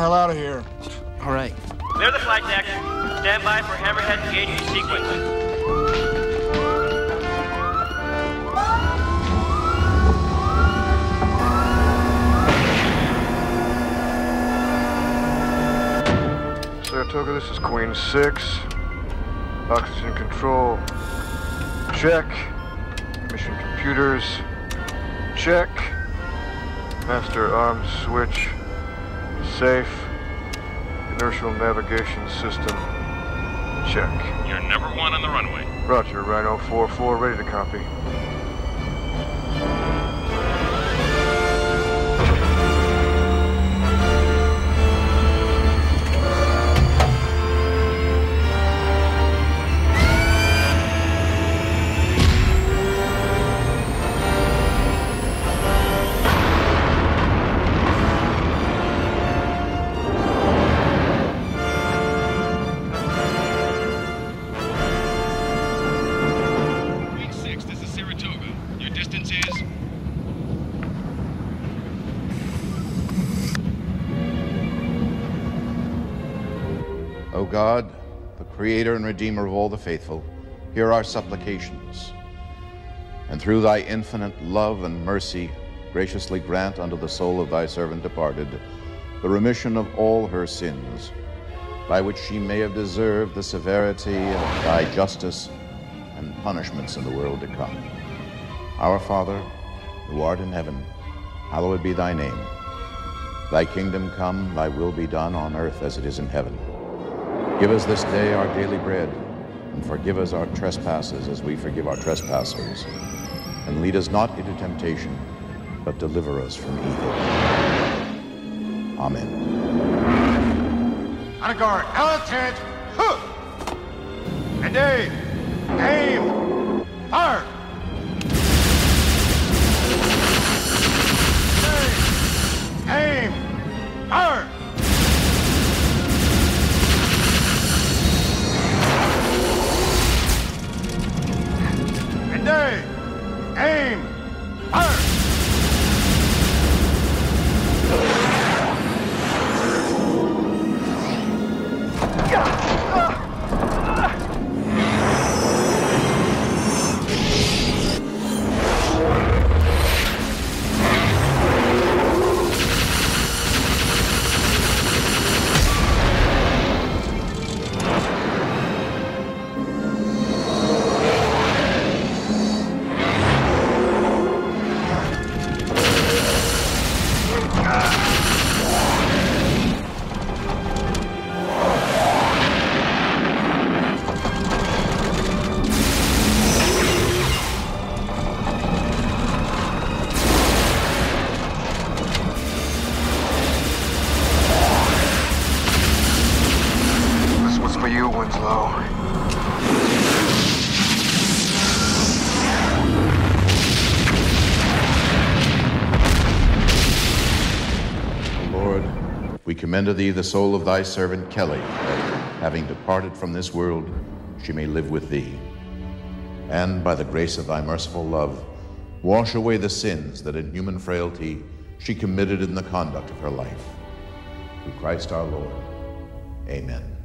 Get the hell out of here. All right. Clear the flight deck. Stand by for hammerhead engagement sequence. Saratoga, this is Queen 6. Oxygen control. Check. Mission computers. Check. Master arms switch. Safe. Inertial navigation system. Check. You're number one on the runway. Roger, Rhino 4-4, ready to copy. O God, the Creator and Redeemer of all the faithful, hear our supplications. And through thy infinite love and mercy, graciously grant unto the soul of thy servant departed the remission of all her sins, by which she may have deserved the severity of thy justice and punishments in the world to come. Our Father, who art in heaven, hallowed be thy name. Thy kingdom come, thy will be done on earth as it is in heaven. Give us this day our daily bread, and forgive us our trespasses as we forgive our trespassers. And lead us not into temptation, but deliver us from evil. Amen. On guard. Huh. And aim. Aim. Fire. We commend to thee the soul of thy servant Kelly, that, having departed from this world, she may live with thee. And by the grace of thy merciful love, wash away the sins that in human frailty she committed in the conduct of her life. Through Christ our Lord. Amen.